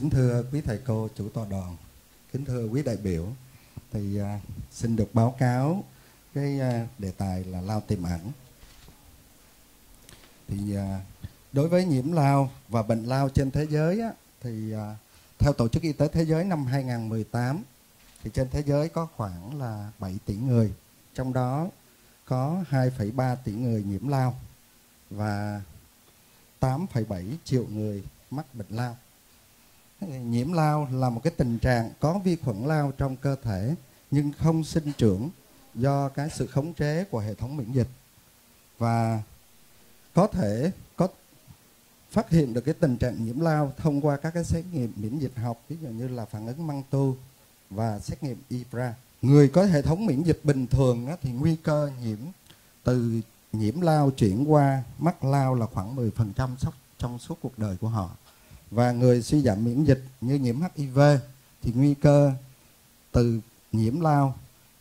kính thưa quý thầy cô chủ tọa đoàn, kính thưa quý đại biểu, thì à, xin được báo cáo cái à, đề tài là lao tiềm ẩn. Thì à, đối với nhiễm lao và bệnh lao trên thế giới á, thì à, theo Tổ chức Y tế Thế giới năm 2018 thì trên thế giới có khoảng là 7 tỷ người, trong đó có 2,3 tỷ người nhiễm lao và 8,7 triệu người mắc bệnh lao. Nhiễm lao là một cái tình trạng có vi khuẩn lao trong cơ thể nhưng không sinh trưởng do cái sự khống chế của hệ thống miễn dịch và có thể có phát hiện được cái tình trạng nhiễm lao thông qua các cái xét nghiệm miễn dịch học ví dụ như là phản ứng măng tu và xét nghiệm IBRA. Người có hệ thống miễn dịch bình thường á, thì nguy cơ nhiễm từ nhiễm lao chuyển qua mắc lao là khoảng 10% trong suốt cuộc đời của họ. Và người suy giảm miễn dịch như nhiễm HIV thì nguy cơ từ nhiễm lao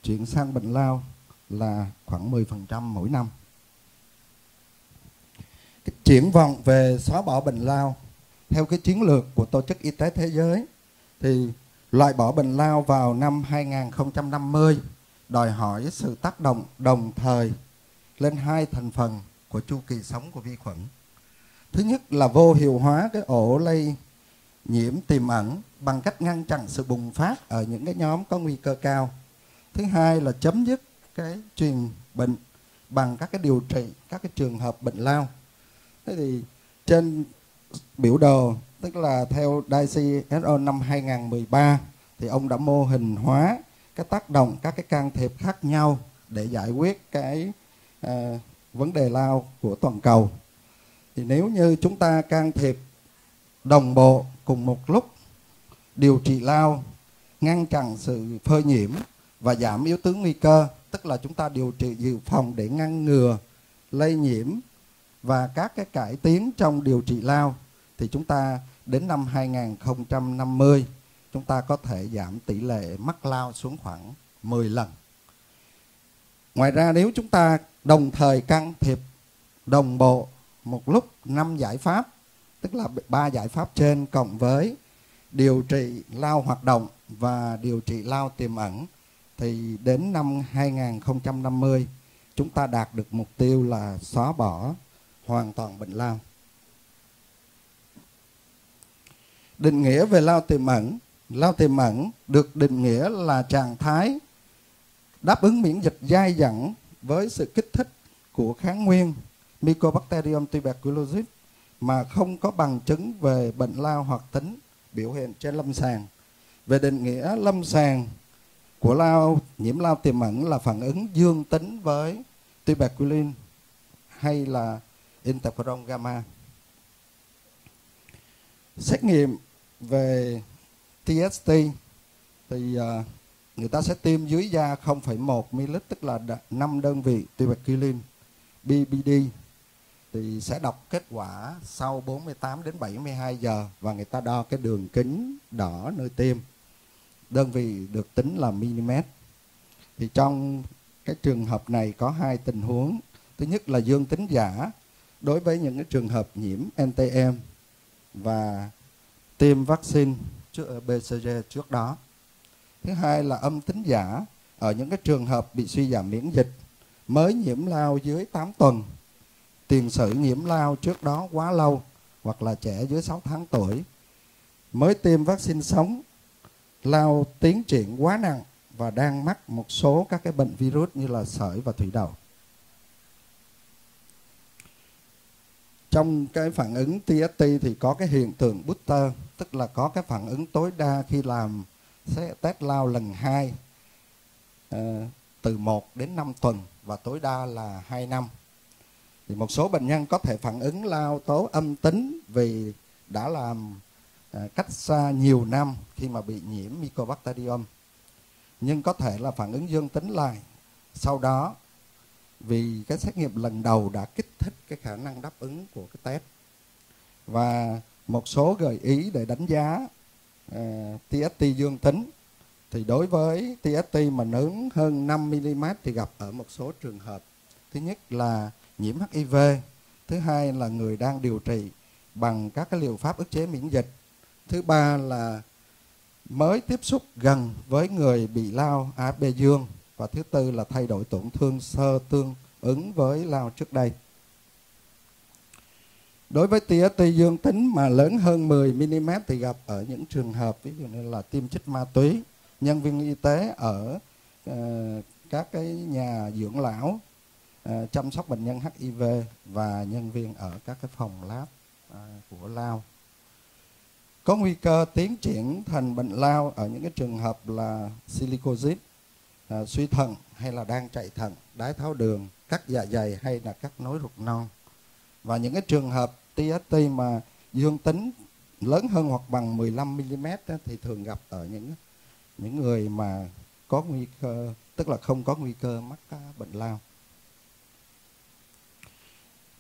chuyển sang bệnh lao là khoảng 10% mỗi năm. Cái triển vọng về xóa bỏ bệnh lao, theo cái chiến lược của Tổ chức Y tế Thế giới, thì loại bỏ bệnh lao vào năm 2050 đòi hỏi sự tác động đồng thời lên hai thành phần của chu kỳ sống của vi khuẩn. Thứ nhất là vô hiệu hóa cái ổ lây nhiễm tiềm ẩn bằng cách ngăn chặn sự bùng phát ở những cái nhóm có nguy cơ cao. Thứ hai là chấm dứt cái truyền bệnh bằng các cái điều trị các cái trường hợp bệnh lao. Thế thì trên biểu đồ tức là theo DICSO năm 2013 thì ông đã mô hình hóa cái tác động các cái can thiệp khác nhau để giải quyết cái uh, vấn đề lao của toàn cầu thì nếu như chúng ta can thiệp đồng bộ cùng một lúc, điều trị lao, ngăn chặn sự phơi nhiễm và giảm yếu tố nguy cơ, tức là chúng ta điều trị dự phòng để ngăn ngừa lây nhiễm và các cái cải tiến trong điều trị lao, thì chúng ta đến năm 2050 chúng ta có thể giảm tỷ lệ mắc lao xuống khoảng 10 lần. Ngoài ra, nếu chúng ta đồng thời can thiệp đồng bộ một lúc năm giải pháp tức là ba giải pháp trên cộng với điều trị lao hoạt động và điều trị lao tiềm ẩn thì đến năm 2050 chúng ta đạt được mục tiêu là xóa bỏ hoàn toàn bệnh lao. Định nghĩa về lao tiềm ẩn, lao tiềm ẩn được định nghĩa là trạng thái đáp ứng miễn dịch dai dẳng với sự kích thích của kháng nguyên Mycobacterium tuberculosis mà không có bằng chứng về bệnh lao hoặc tính biểu hiện trên lâm sàng. Về định nghĩa lâm sàng của lao nhiễm lao tiềm ẩn là phản ứng dương tính với tuberculin hay là interferon gamma. Xét nghiệm về TST thì uh, người ta sẽ tiêm dưới da 0,1 ml tức là 5 đơn vị tuberculin BBD thì sẽ đọc kết quả sau 48 đến 72 giờ và người ta đo cái đường kính đỏ nơi tiêm. Đơn vị được tính là mm. Thì trong cái trường hợp này có hai tình huống. Thứ nhất là dương tính giả đối với những cái trường hợp nhiễm NTM và tiêm vaccine trước ờ, BCG trước đó. Thứ hai là âm tính giả ở những cái trường hợp bị suy giảm miễn dịch, mới nhiễm lao dưới 8 tuần tiền sử nhiễm lao trước đó quá lâu hoặc là trẻ dưới 6 tháng tuổi mới tiêm vaccine sống lao tiến triển quá nặng và đang mắc một số các cái bệnh virus như là sởi và thủy đậu. Trong cái phản ứng TST thì có cái hiện tượng booster, tức là có cái phản ứng tối đa khi làm test lao lần 2 ờ, từ 1 đến 5 tuần và tối đa là 2 năm thì một số bệnh nhân có thể phản ứng lao tố âm tính vì đã làm à, cách xa nhiều năm khi mà bị nhiễm Mycobacterium. Nhưng có thể là phản ứng dương tính lại. Sau đó vì cái xét nghiệm lần đầu đã kích thích cái khả năng đáp ứng của cái test. Và một số gợi ý để đánh giá à, uh, TST dương tính. Thì đối với TST mà lớn hơn 5 mm thì gặp ở một số trường hợp. Thứ nhất là nhiễm HIV. Thứ hai là người đang điều trị bằng các cái liệu pháp ức chế miễn dịch thứ ba là mới tiếp xúc gần với người bị lao AB dương và thứ tư là thay đổi tổn thương sơ tương ứng với lao trước đây. Đối với tia tì dương tính mà lớn hơn 10 mm thì gặp ở những trường hợp ví dụ như là tiêm chích ma túy, nhân viên y tế ở uh, các cái nhà dưỡng lão uh, chăm sóc bệnh nhân HIV và nhân viên ở các cái phòng lab uh, của lao. Có nguy cơ tiến triển thành bệnh lao ở những cái trường hợp là silicosis, à, suy thận hay là đang chạy thận, đái tháo đường, cắt dạ dày hay là cắt nối ruột non. Và những cái trường hợp TST mà dương tính lớn hơn hoặc bằng 15 mm thì thường gặp ở những những người mà có nguy cơ tức là không có nguy cơ mắc bệnh lao.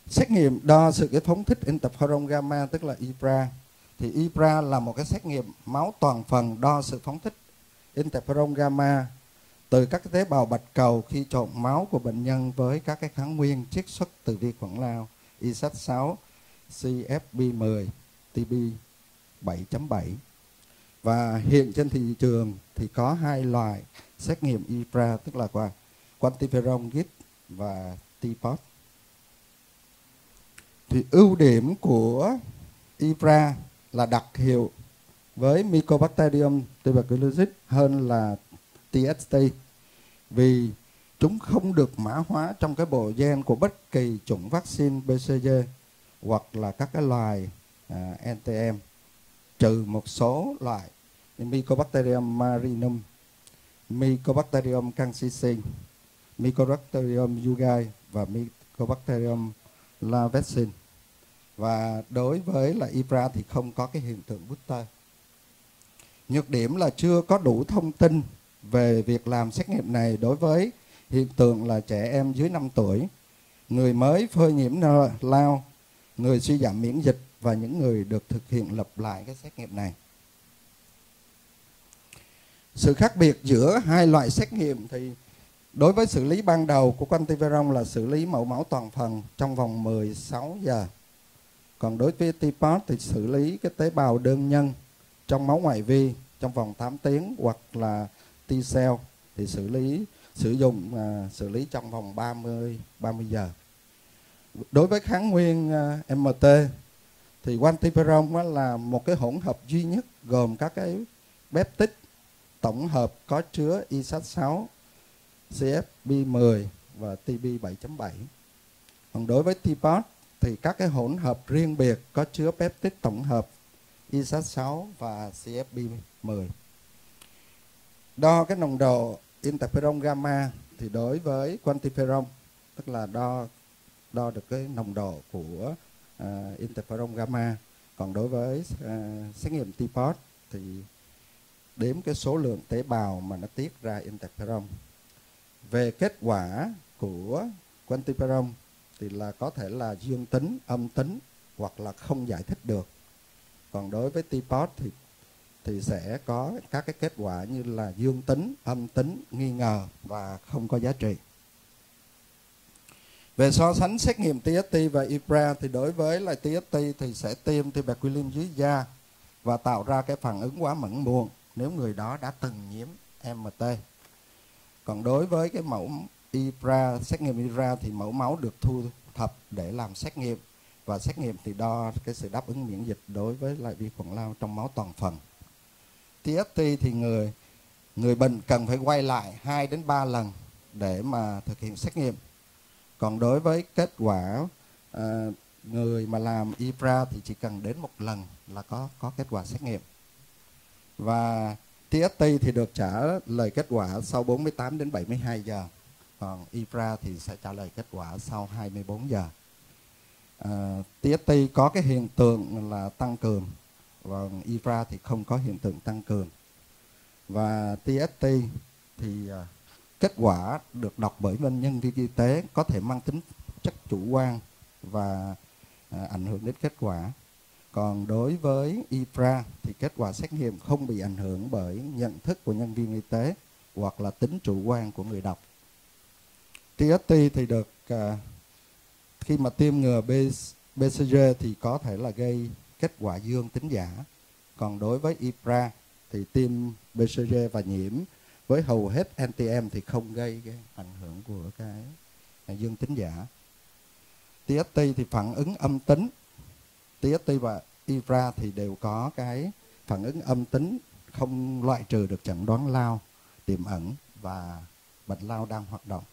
Xét nghiệm đo sự cái phóng thích interferon gamma tức là IPRA thì IPRA là một cái xét nghiệm máu toàn phần đo sự phóng thích interferon gamma từ các tế bào bạch cầu khi trộn máu của bệnh nhân với các cái kháng nguyên chiết xuất từ vi khuẩn lao ISAT6, CFB10, TB 7.7 và hiện trên thị trường thì có hai loại xét nghiệm IPRA tức là qua quantiferon GIT và TPOT. Thì ưu điểm của Ibra là đặc hiệu với Mycobacterium tuberculosis hơn là TST vì chúng không được mã hóa trong cái bộ gen của bất kỳ chủng vaccine BCG hoặc là các cái loài à, NTM trừ một số loại Mycobacterium marinum, Mycobacterium cancicin, Mycobacterium yugai và Mycobacterium lavetsin. Và đối với là Ibra thì không có cái hiện tượng booster. Nhược điểm là chưa có đủ thông tin về việc làm xét nghiệm này đối với hiện tượng là trẻ em dưới 5 tuổi, người mới phơi nhiễm lao, người suy giảm miễn dịch và những người được thực hiện lập lại cái xét nghiệm này. Sự khác biệt giữa hai loại xét nghiệm thì đối với xử lý ban đầu của quantiferon là xử lý mẫu máu toàn phần trong vòng 16 giờ. Còn đối với TPOT thì xử lý cái tế bào đơn nhân trong máu ngoại vi trong vòng 8 tiếng hoặc là T cell thì xử lý sử dụng uh, xử lý trong vòng 30 30 giờ. Đối với kháng nguyên à, uh, MT thì quantiferon là một cái hỗn hợp duy nhất gồm các cái peptide tổng hợp có chứa ISAT6, CFB10 và TB 7.7. Còn đối với TPOT thì các cái hỗn hợp riêng biệt có chứa peptide tổng hợp ISAT6 và CFB10. Đo cái nồng độ interferon gamma thì đối với quantiferon tức là đo đo được cái nồng độ của uh, interferon gamma còn đối với uh, xét nghiệm TPOT thì đếm cái số lượng tế bào mà nó tiết ra interferon về kết quả của quantiferon thì là có thể là dương tính âm tính hoặc là không giải thích được còn đối với T-POT thì thì sẽ có các cái kết quả như là dương tính, âm tính, nghi ngờ và không có giá trị. Về so sánh xét nghiệm TST và IPRA thì đối với lại TST thì sẽ tiêm tuberculin dưới da và tạo ra cái phản ứng quá mẫn muộn nếu người đó đã từng nhiễm MT. Còn đối với cái mẫu IRA xét nghiệm IRA thì mẫu máu được thu thập để làm xét nghiệm và xét nghiệm thì đo cái sự đáp ứng miễn dịch đối với lại vi khuẩn lao trong máu toàn phần. TST thì người người bệnh cần phải quay lại 2 đến 3 lần để mà thực hiện xét nghiệm. Còn đối với kết quả à, người mà làm IPRA thì chỉ cần đến một lần là có có kết quả xét nghiệm. Và TST thì được trả lời kết quả sau 48 đến 72 giờ. Còn IPRA thì sẽ trả lời kết quả sau 24 giờ. À, TST có cái hiện tượng là tăng cường còn IFRA thì không có hiện tượng tăng cường và TST thì à, kết quả được đọc bởi bên nhân viên y tế có thể mang tính chất chủ quan và à, ảnh hưởng đến kết quả còn đối với IFRA thì kết quả xét nghiệm không bị ảnh hưởng bởi nhận thức của nhân viên y tế hoặc là tính chủ quan của người đọc. TST thì được à, khi mà tiêm ngừa BCG thì có thể là gây kết quả dương tính giả còn đối với IFRA thì tiêm BCG và nhiễm với hầu hết NTM thì không gây cái ảnh hưởng của cái à, dương tính giả TST thì phản ứng âm tính TST và IPRA thì đều có cái phản ứng âm tính không loại trừ được chẩn đoán lao tiềm ẩn và bệnh lao đang hoạt động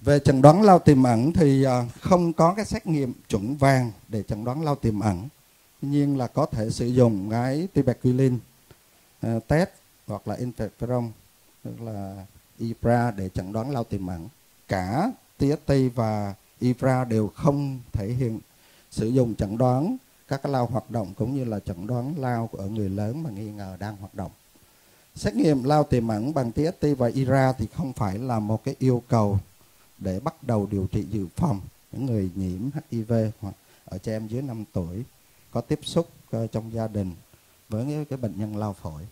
Về chẩn đoán lao tiềm ẩn thì à, không có cái xét nghiệm chuẩn vàng để chẩn đoán lao tiềm ẩn. Tuy nhiên là có thể sử dụng cái tuberculin uh, à, test hoặc là interferon tức là IPRA để chẩn đoán lao tiềm ẩn. Cả TST và IPRA đều không thể hiện sử dụng chẩn đoán, các lao hoạt động cũng như là chẩn đoán lao ở người lớn mà nghi ngờ đang hoạt động. Xét nghiệm lao tiềm ẩn bằng TST và IRA thì không phải là một cái yêu cầu để bắt đầu điều trị dự phòng những người nhiễm HIV hoặc ở trẻ em dưới 5 tuổi có tiếp xúc ờ, trong gia đình với cái bệnh nhân lao phổi.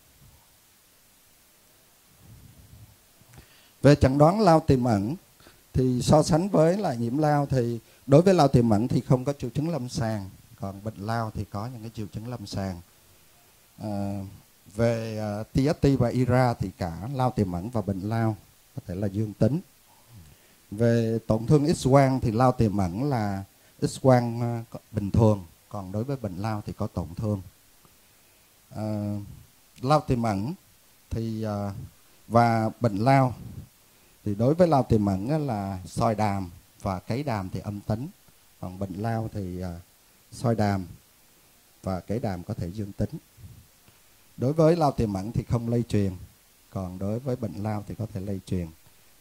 Về chẩn đoán lao tiềm ẩn thì so sánh với là nhiễm lao thì đối với lao tiềm ẩn thì không có triệu chứng lâm sàng, còn bệnh lao thì có những cái triệu chứng lâm sàng. À, về à, uh, TST và IRA thì cả lao tiềm ẩn và bệnh lao có thể là dương tính. Về tổn thương x quang thì lao tiềm ẩn là x quang uh, bình thường. Còn đối với bệnh lao thì có tổn thương. Uh, lao tiềm ẩn thì uh, và bệnh lao thì đối với lao tiềm ẩn là soi đàm và cấy đàm thì âm tính. Còn bệnh lao thì à, soi đàm và cấy đàm có thể dương tính. Đối với lao tiềm ẩn thì không lây truyền, còn đối với bệnh lao thì có thể lây truyền.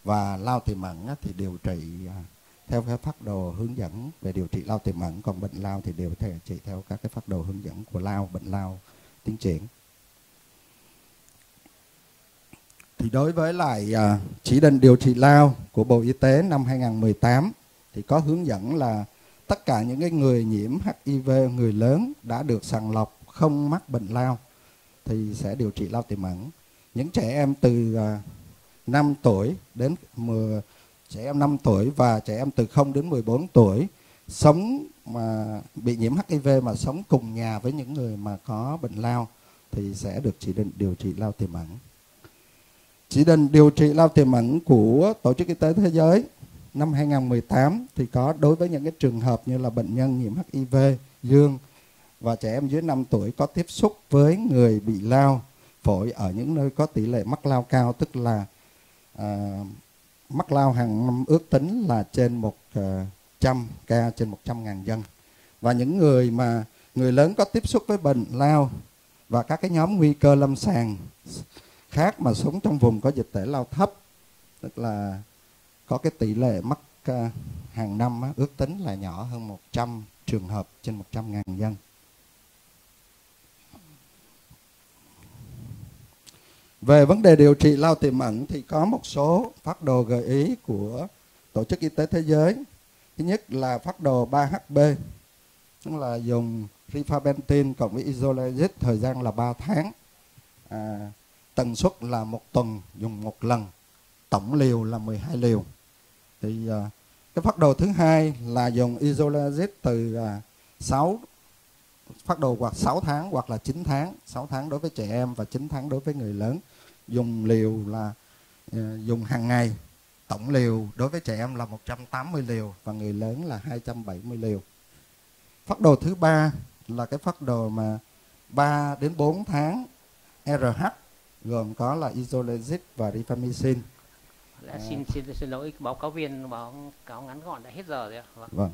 Và lao tiềm ẩn thì điều trị à, theo cái phác đồ hướng dẫn về điều trị lao tiềm ẩn, còn bệnh lao thì đều thể trị theo các cái phác đồ hướng dẫn của lao, bệnh lao tiến triển. Thì đối với lại uh, chỉ định điều trị lao của Bộ Y tế năm 2018 thì có hướng dẫn là tất cả những cái người nhiễm HIV người lớn đã được sàng lọc không mắc bệnh lao thì sẽ điều trị lao tiềm ẩn những trẻ em từ à, uh, 5 tuổi đến 10, trẻ em 5 tuổi và trẻ em từ 0 đến 14 tuổi sống mà bị nhiễm HIV mà sống cùng nhà với những người mà có bệnh lao thì sẽ được chỉ định điều trị lao tiềm ẩn. Chỉ định điều trị lao tiềm ẩn của Tổ chức Y tế Thế giới năm 2018 thì có đối với những cái trường hợp như là bệnh nhân nhiễm HIV dương và trẻ em dưới 5 tuổi có tiếp xúc với người bị lao phổi ở những nơi có tỷ lệ mắc lao cao tức là à, mắc lao hàng năm ước tính là trên 100 à, ca trên 100 ngàn dân. Và những người mà người lớn có tiếp xúc với bệnh lao và các cái nhóm nguy cơ lâm sàng khác mà sống trong vùng có dịch tễ lao thấp tức là có cái tỷ lệ mắc uh, hàng năm uh, ước tính là nhỏ hơn 100 trường hợp trên 100 ngàn dân Về vấn đề điều trị lao tiềm ẩn thì có một số phát đồ gợi ý của Tổ chức Y tế Thế giới. Thứ nhất là phát đồ 3HB, tức là dùng rifabentin cộng với isolazic thời gian là 3 tháng. À, tần suất là một tuần dùng một lần, tổng liều là 12 liều. Thì à, cái phát đồ thứ hai là dùng isolazic từ à, 6 phát đồ hoặc 6 tháng hoặc là 9 tháng, 6 tháng đối với trẻ em và 9 tháng đối với người lớn. Dùng liều là uh, dùng hàng ngày. Tổng liều đối với trẻ em là 180 liều và người lớn là 270 liều. Phát đồ thứ ba là cái phát đồ mà 3 đến 4 tháng RH gồm có là isolazic và rifamycin à, xin, xin xin lỗi báo cáo viên báo cáo ngắn gọn đã hết giờ rồi ạ vâng, vâng.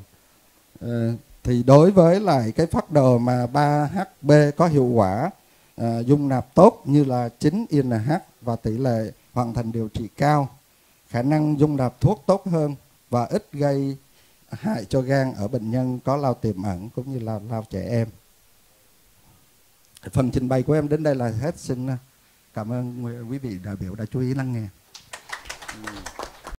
À, thì đối với lại cái phát đồ mà 3HB có hiệu quả à, dung nạp tốt như là 9 INH và tỷ lệ hoàn thành điều trị cao, khả năng dung nạp thuốc tốt hơn và ít gây hại cho gan ở bệnh nhân có lao tiềm ẩn cũng như là lao trẻ em. Phần trình bày của em đến đây là hết. Xin cảm ơn quý vị đại biểu đã chú ý lắng nghe. Ừ.